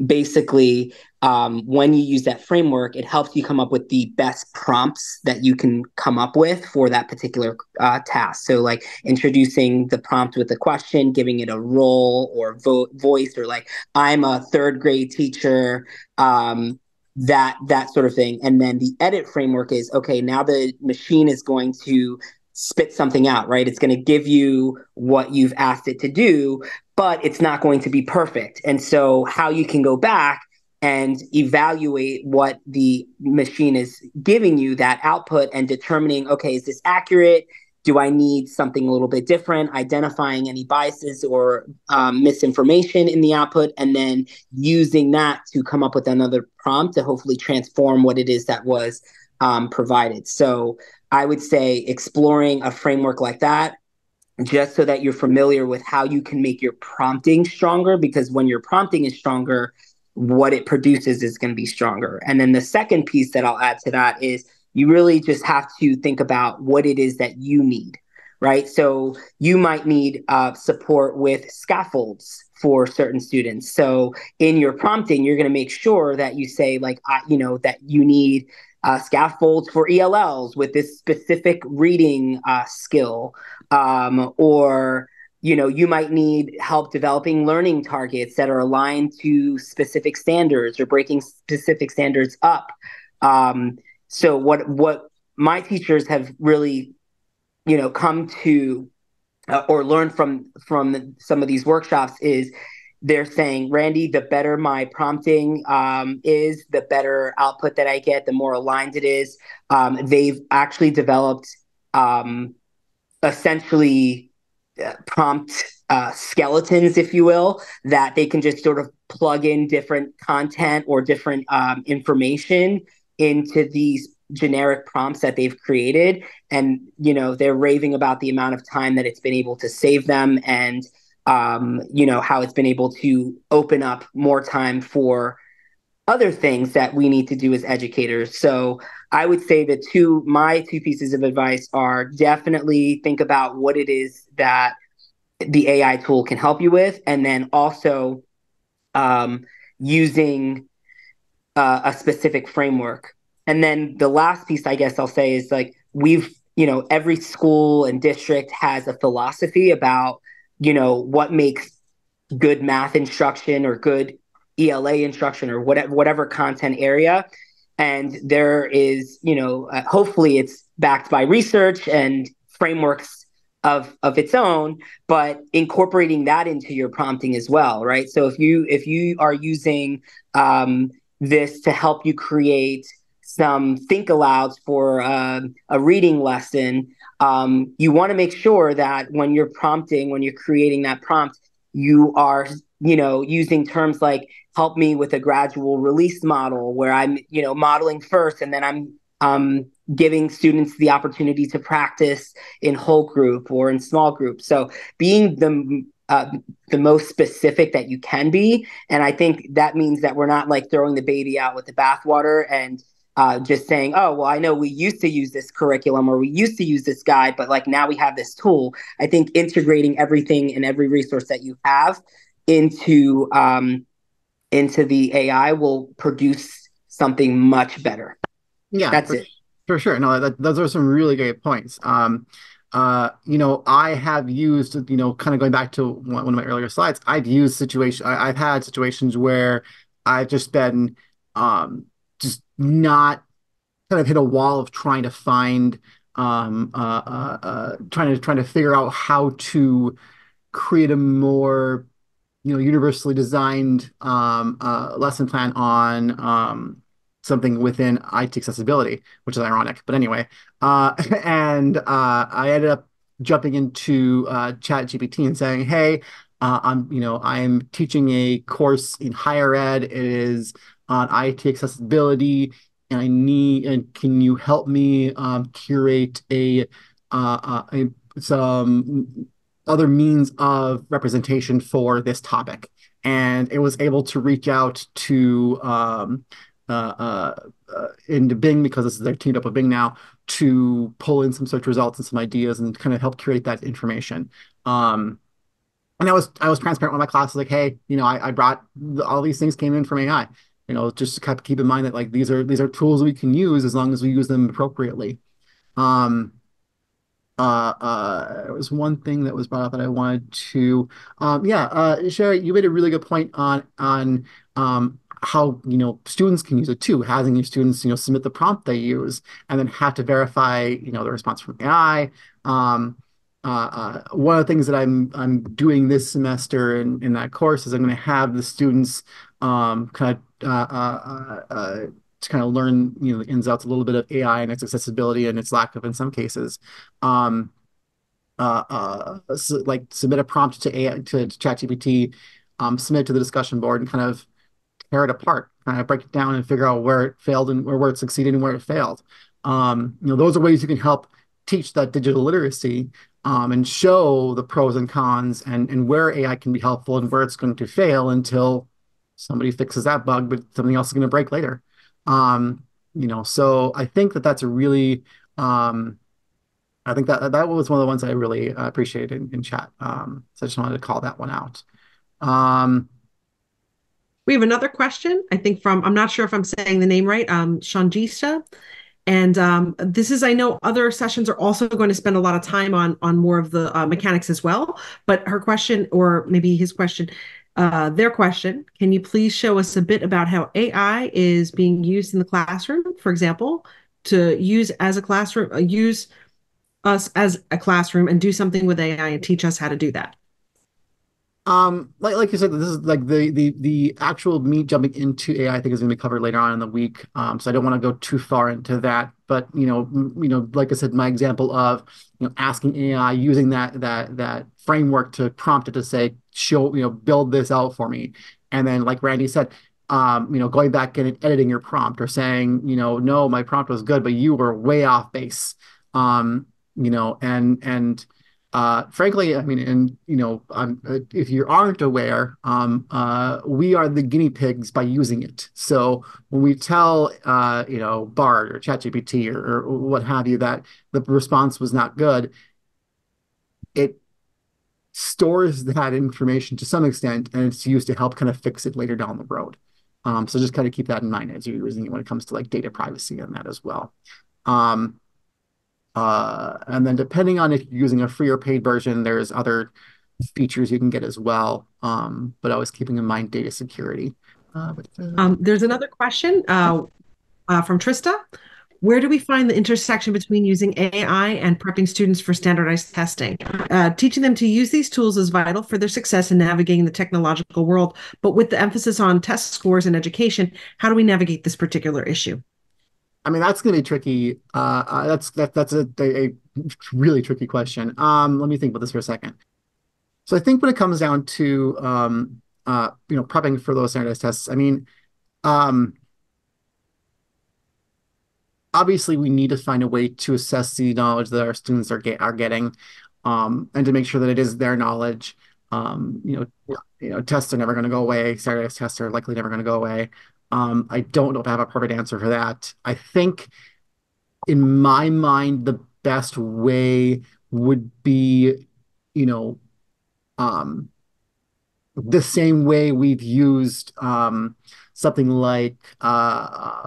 basically, um, when you use that framework, it helps you come up with the best prompts that you can come up with for that particular uh, task. So, like introducing the prompt with a question, giving it a role or vo- voice, or like I'm a third grade teacher. Um, that that sort of thing and then the edit framework is okay now the machine is going to spit something out right? It's going to give you what you've asked it to do but it's not going to be perfect. And so how you can go back and evaluate what the machine is giving you that output and determining okay is this accurate? Do i need something a little bit different? Identifying any biases or um, misinformation in the output and then using that to come up with another prompt to hopefully transform what it is that was um, provided so i would say exploring a framework like that just so that you're familiar with how you can make your prompting stronger because when your prompting is stronger what it produces is going to be stronger. And then the second piece that I'll add to that is you really just have to think about what it is that you need, right? So you might need uh, support with scaffolds for certain students. So in your prompting, you're going to make sure that you say, like, I, you know, that you need uh, scaffolds for ELLs with this specific reading uh, skill, um, or you know you might need help developing learning targets that are aligned to specific standards or breaking specific standards up. Um, so what what my teachers have really you know come to uh, or learned from from some of these workshops is they're saying randy the better my prompting um, is the better output that i get the more aligned it is um, they've actually developed um, essentially prompt uh, skeletons, if you will, that they can just sort of plug in different content or different um, information into these generic prompts that they've created. And, you know, they're raving about the amount of time that it's been able to save them and, um, you know, how it's been able to open up more time for other things that we need to do as educators. So I would say the two my two pieces of advice are definitely think about what it is that the AI tool can help you with, and then also um, using uh, a specific framework. And then the last piece, I guess I'll say, is like we've you know every school and district has a philosophy about you know what makes good math instruction or good ELA instruction or whatever whatever content area. And there is you know uh, hopefully it's backed by research and frameworks of of its own but incorporating that into your prompting as well right? So if you if you are using um, this to help you create some think alouds for uh, a reading lesson, um, you want to make sure that when you're prompting, when you're creating that prompt, you are, you know, using terms like help me with a gradual release model where I'm, you know, modeling first and then I'm um, giving students the opportunity to practice in whole group or in small group. So being the uh, the most specific that you can be, and I think that means that we're not like throwing the baby out with the bathwater and uh, just saying, oh, well, I know we used to use this curriculum or we used to use this guide, but like now we have this tool. I think integrating everything and every resource that you have into um, into the AI will produce something much better. Yeah, that's for, it. For sure. No, that, those are some really great points. Um, uh, you know, I have used, you know, kind of going back to one, one of my earlier slides, I've used situation. I, have had situations where I've just been um, not kind of hit a wall of trying to find, um, uh, uh, uh, trying to trying to figure out how to create a more, you know, universally designed um, uh, lesson plan on um, something within IT accessibility, which is ironic. But anyway, uh, <laughs> and uh, I ended up jumping into uh, Chat GPT and saying, "Hey, I'm you know I'm teaching a course in higher ed. It is on IT accessibility, and I need and can you help me um, curate a, uh, uh, a some other means of representation for this topic?" And it was able to reach out to um, uh, uh, uh, into Bing because this is they're teamed up with Bing now to pull in some search results and some ideas and kind of help curate that information. Um, and I was I was transparent with my class, like, hey, you know, I, I brought all these things came in from AI. You know, just to keep in mind that like these are these are tools we can use as long as we use them appropriately. Um, uh, uh, there was one thing that was brought up that I wanted to, um, yeah, uh, Sherry, you made a really good point on on um, how you know students can use it too having your students you know submit the prompt they use and then have to verify you know the response from ai um, uh, uh, one of the things that i'm i'm doing this semester in, in that course is i'm going to have the students kind of uh, uh, uh, to kind of learn you know the ins outs a little bit of ai and its accessibility and its lack of in some cases um, so, like submit a prompt to AI to, ChatGPT, um, submit it to the discussion board, and kind of tear it apart, kind of break it down and figure out where it failed and where, where it succeeded and where it failed. Um, you know, those are ways you can help teach that digital literacy um, and show the pros and cons and, and where AI can be helpful and where it's going to fail until somebody fixes that bug, but something else is going to break later. Um, you know, so I think that that's a really, um, I think that that was one of the ones I really uh, appreciated in, in chat. Um, so I just wanted to call that one out. Um, we have another question, I think from, I'm not sure if I'm saying the name right, um, Shanjista. And um, this is, I know other sessions are also going to spend a lot of time on on more of the uh, mechanics as well. But her question, or maybe his question, uh, their question, can you please show us a bit about how AI is being used in the classroom, for example, to use as a classroom, uh, use us as a classroom and do something with AI and teach us how to do that? Um, like like you said, this is like the the the actual meat jumping into AI. I think is going to be covered later on in the week. Um, so I don't want to go too far into that. But you know, you know, like I said, my example of you know asking AI using that that that framework to prompt it to say, show you know, build this out for me, and then like Randy said, um, you know, going back and editing your prompt or saying, you know, no, my prompt was good, but you were way off base. Um, you know, and and uh, frankly, I mean, and you know, um, if you aren't aware, um, uh, we are the guinea pigs by using it. So when we tell, uh, you know, Bard or ChatGPT or, or what have you that the response was not good, it stores that information to some extent, and it's used to help kind of fix it later down the road. Um, so just kind of keep that in mind as you're using it when it comes to like data privacy and that as well. Um, uh, and then depending on if you're using a free or paid version, there's other features you can get as well. Um, but always keeping in mind data security. Uh, but, uh, um, there's another question uh, uh, from Trista. where do we find the intersection between using AI and prepping students for standardized testing? Uh, teaching them to use these tools is vital for their success in navigating the technological world, but with the emphasis on test scores and education, how do we navigate this particular issue? I mean, that's going to be tricky. Uh, uh, that's that, that's a, a, really tricky question. Um, let me think about this for a second. So I think when it comes down to um, uh, you know prepping for those standardized tests, I mean, um, obviously we need to find a way to assess the knowledge that our students are get are getting, um, and to make sure that it is their knowledge. Um, you know, you know, tests are never going to go away. Standardized tests are likely never going to go away. Um, I don't know if I have a perfect answer for that. I think, in my mind, the best way would be, you know, um, the same way we've used um, something like, uh,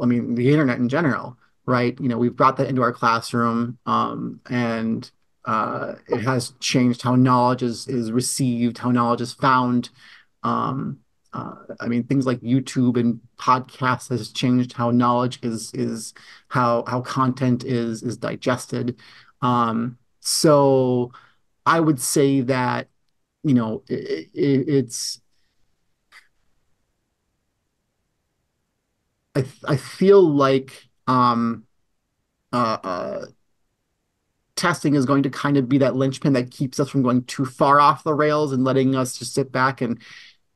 I mean, the internet in general, right? You know, we've brought that into our classroom, um, and uh, it has changed how knowledge is is received, how knowledge is found. Um, uh, I mean, things like YouTube and podcasts has changed how knowledge is is how how content is is digested. Um, so I would say that you know it, it, it's I I feel like um, uh, uh, testing is going to kind of be that linchpin that keeps us from going too far off the rails and letting us just sit back and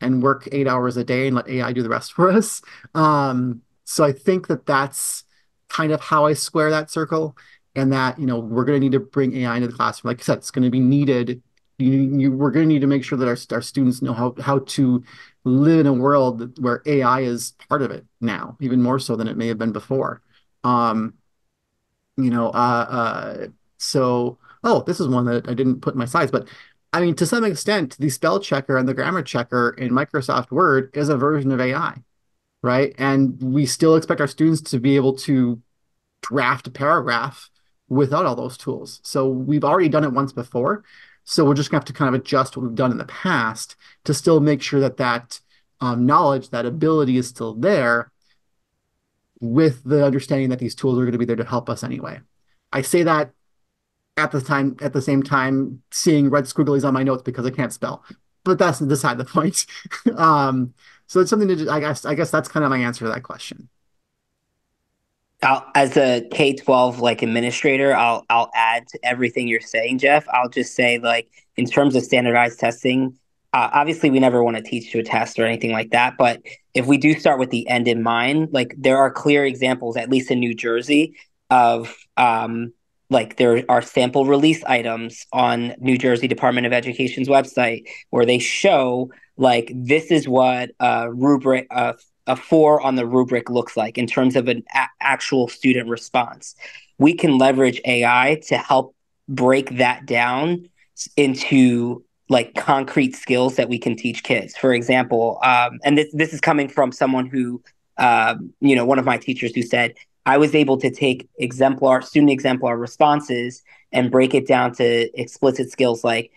and work eight hours a day and let AI do the rest <laughs> for us. Um, so I think that that's kind of how I square that circle, and that you know we're going to need to bring AI into the classroom. Like I said, it's going to be needed. You, you, we're going to need to make sure that our, our students know how how to live in a world where AI is part of it now, even more so than it may have been before. Um, you know, uh, uh, so oh, this is one that I didn't put in my slides, but I mean, to some extent, the spell checker and the grammar checker in Microsoft Word is a version of AI, right? And we still expect our students to be able to draft a paragraph without all those tools. So we've already done it once before. So we're just going to have to kind of adjust what we've done in the past to still make sure that that um, knowledge, that ability is still there with the understanding that these tools are going to be there to help us anyway. I say that at the time at the same time seeing red squigglies on my notes because I can't spell. But that's beside the point. <laughs> um, so it's something to I guess I guess that's kind of my answer to that question. I'll, as a K twelve like administrator, I'll I'll add to everything you're saying, Jeff. I'll just say like in terms of standardized testing, uh, obviously we never want to teach to a test or anything like that. But if we do start with the end in mind, like there are clear examples, at least in New Jersey, of um, like there are sample release items on New Jersey Department of Education's website where they show like this is what a rubric uh, a four on the rubric looks like in terms of an a- actual student response. We can leverage AI to help break that down into like concrete skills that we can teach kids. For example, um, and this this is coming from someone who, uh, you know, one of my teachers who said I was able to take exemplar student exemplar responses and break it down to explicit skills like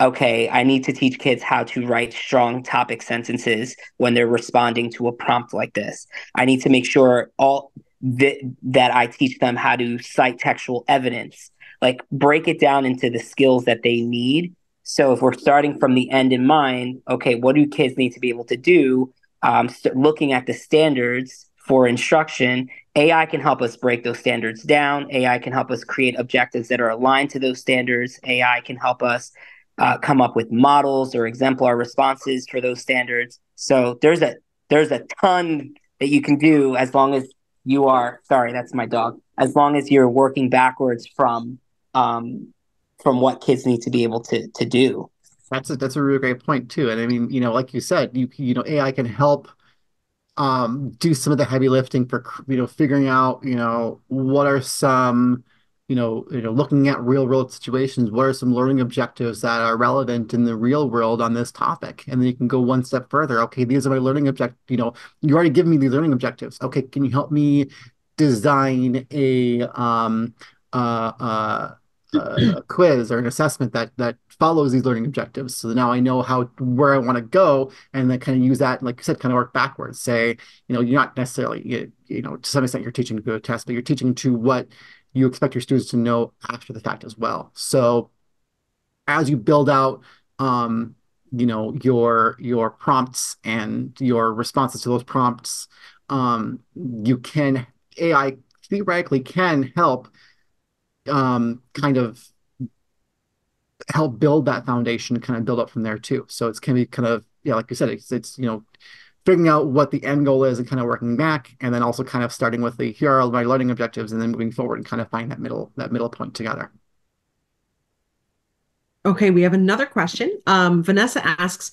okay, I need to teach kids how to write strong topic sentences when they're responding to a prompt like this. I need to make sure all th- that I teach them how to cite textual evidence, like break it down into the skills that they need. So if we're starting from the end in mind, okay, what do kids need to be able to do? Um, looking at the standards for instruction AI can help us break those standards down. AI can help us create objectives that are aligned to those standards. AI can help us uh, come up with models or exemplar responses for those standards. So there's a there's a ton that you can do as long as you are sorry, that's my dog. As long as you're working backwards from um, from what kids need to be able to to do. That's a that's a really great point too. And I mean, you know, like you said, you you know, AI can help um, do some of the heavy lifting for you know figuring out you know what are some you know you know looking at real world situations what are some learning objectives that are relevant in the real world on this topic? And then you can go one step further. Okay these are my learning object you know you already given me these learning objectives. Okay can you help me design a um uh uh a, quiz or an assessment that that follows these learning objectives. So now I know how where I want to go, and then kind of use that, like you said, kind of work backwards. Say, you know, you're not necessarily, you, you know, to some extent you're teaching to go test, but you're teaching to what you expect your students to know after the fact as well. So as you build out, um, you know, your your prompts and your responses to those prompts, um, you can AI theoretically can help um, kind of help build that foundation, kind of build up from there too. So it's can be kind of yeah, like you said, it's it's you know figuring out what the end goal is and kind of working back, and then also kind of starting with the here are my learning objectives, and then moving forward and kind of find that middle that middle point together. Okay, we have another question. Um, Vanessa asks,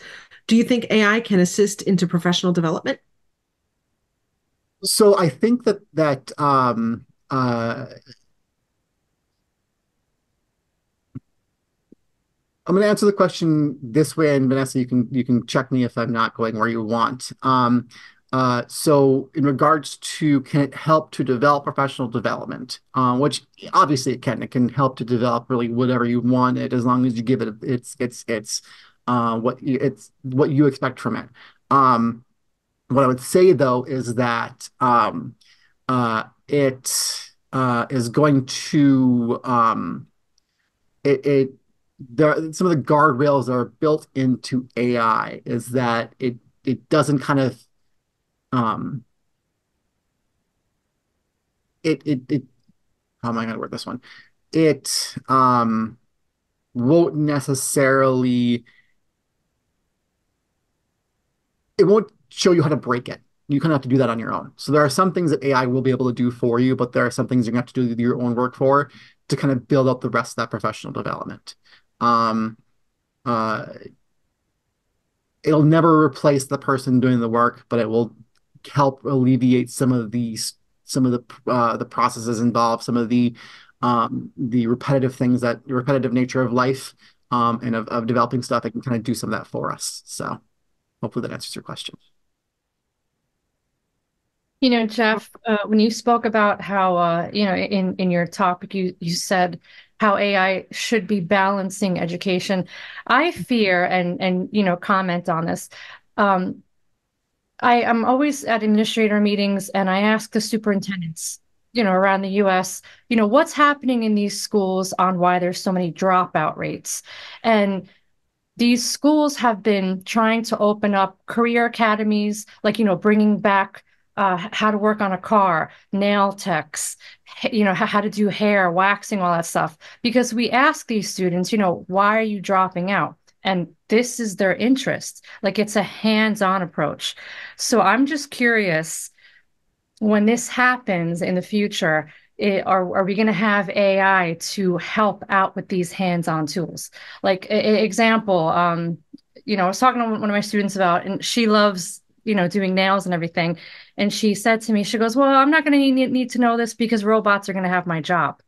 "Do you think AI can assist into professional development?" So I think that that um, uh, I'm going to answer the question this way, and Vanessa, you can you can check me if I'm not going where you want. Um, uh, so, in regards to can it help to develop professional development, uh, which obviously it can. It can help to develop really whatever you want it, as long as you give it its its its uh, what you, it's what you expect from it. Um, what I would say though is that um, uh, it uh, is going to um, it, it there some of the guardrails that are built into AI is that it it doesn't kind of um it it it how am I gonna word this one? It um won't necessarily it won't show you how to break it. You kind of have to do that on your own. So there are some things that AI will be able to do for you, but there are some things you're going to have to do your own work for to kind of build up the rest of that professional development. Um, uh, it'll never replace the person doing the work, but it will help alleviate some of these some of the uh, the processes involved, some of the um, the repetitive things that repetitive nature of life um, and of, of developing stuff. It can kind of do some of that for us. So hopefully that answers your question. You know, Jeff, uh, when you spoke about how, uh, you know, in in your topic, you you said how AI should be balancing education. I fear and and you know comment on this. Um, I am always at administrator meetings and I ask the superintendents, you know, around the U.S., you know, what's happening in these schools on why there's so many dropout rates, and these schools have been trying to open up career academies, like you know, bringing back uh, how to work on a car, nail techs, you know, how, to do hair, waxing, all that stuff. Because we ask these students, you know, why are you dropping out? And this is their interest. Like it's a hands on approach. So I'm just curious when this happens in the future, it, are, are we going to have AI to help out with these hands on tools? Like, a, example, um, you know, I was talking to one of my students about, and she loves you know, doing nails and everything. And she said to me, she goes, Well, I'm not going to need, need to know this because robots are going to have my job.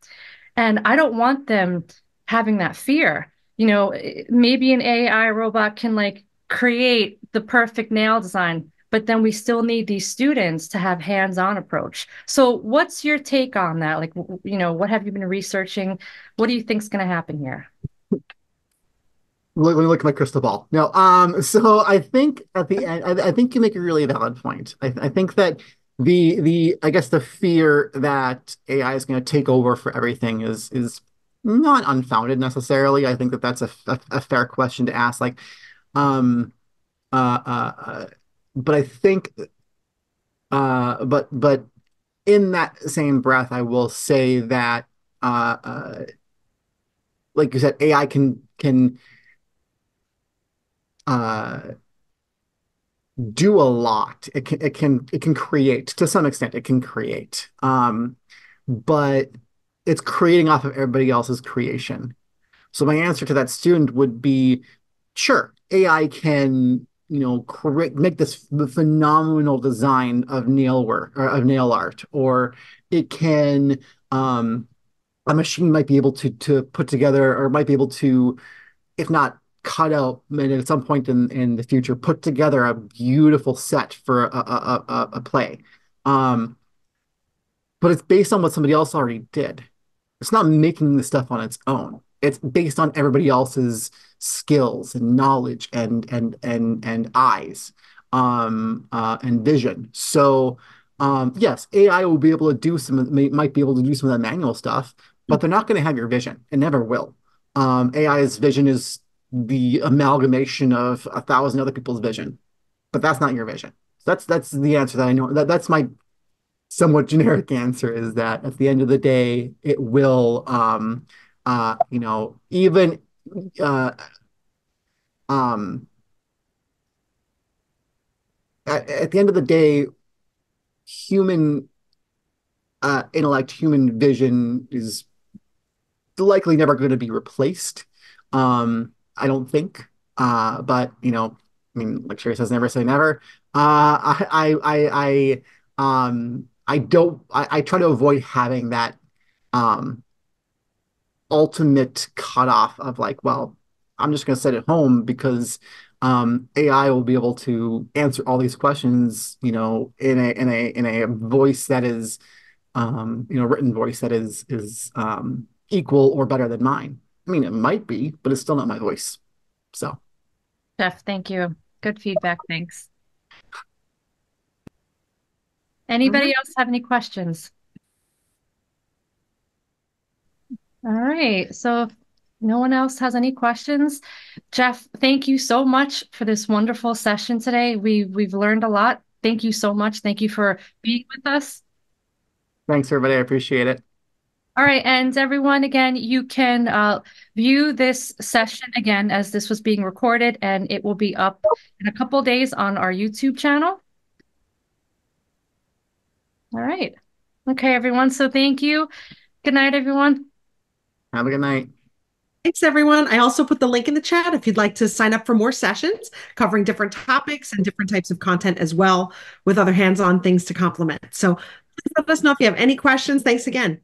And I don't want them having that fear. You know, eh, maybe an AI robot can like create the perfect nail design, but then we still need these students to have hands-on approach. So what's your take on that? Like, you know, what have you been researching? What do you think is going to happen here? Let me look at my crystal ball. No, um, so I think at the end, I, I think you make a really valid point. I, I, think that the the I guess the fear that AI is going to take over for everything is is not unfounded necessarily. I think that that's a, a, a fair question to ask. Like, um, uh, uh, uh, but I think, uh, but but in that same breath, I will say that, uh, uh, like you said, AI can can uh, do a lot. It can it can it can create to some extent. It can create, um, but it's creating off of everybody else's creation. So my answer to that student would be, sure, AI can you know create make this phenomenal design of nail work or of nail art, or it can um, a machine might be able to to put together or might be able to, if not cut out and at some point in, in the future put together a beautiful set for a, a, a, a play. Um, but it's based on what somebody else already did. it's not making the stuff on its own. It's based on everybody else's skills and knowledge and and and and eyes um, uh, and vision. So um, yes, AI will be able to do some may, might be able to do some of that manual stuff, but they're not going to have your vision. It never will. Um, AI's vision is the amalgamation of a thousand other people's vision, but that's not your vision. That's that's the answer that I know. That that's my somewhat <laughs> generic answer is that at the end of the day, it will, um, uh, you know, even uh, um, at, at the end of the day, human uh, intellect, human vision is likely never going to be replaced. Um, I don't think. Uh, but you know, I mean, like Sherry says, never say never. Uh, I, I, I, I, um, I don't. I, I try to avoid having that um, ultimate cutoff of like, well, I'm just going to sit at home because um, AI will be able to answer all these questions, you know, in a in a in a voice that is, um, you know, written voice that is is um, equal or better than mine. I mean, it might be, but it's still not my voice. So, Jeff, thank you. Good feedback. Thanks. Anybody mm-hmm. else have any questions? All right. So if no one else has any questions, Jeff, thank you so much for this wonderful session today. We we've learned a lot. Thank you so much. Thank you for being with us. thanks, everybody. I appreciate it. All right, and everyone, again, you can uh, view this session again as this was being recorded, and it will be up in a couple days on our YouTube channel. All right. Okay, everyone. So thank you. Good night, everyone. Have a good night. Thanks, everyone. I also put the link in the chat if you'd like to sign up for more sessions covering different topics and different types of content as well, with other hands on things to complement. So please let us know if you have any questions. Thanks again.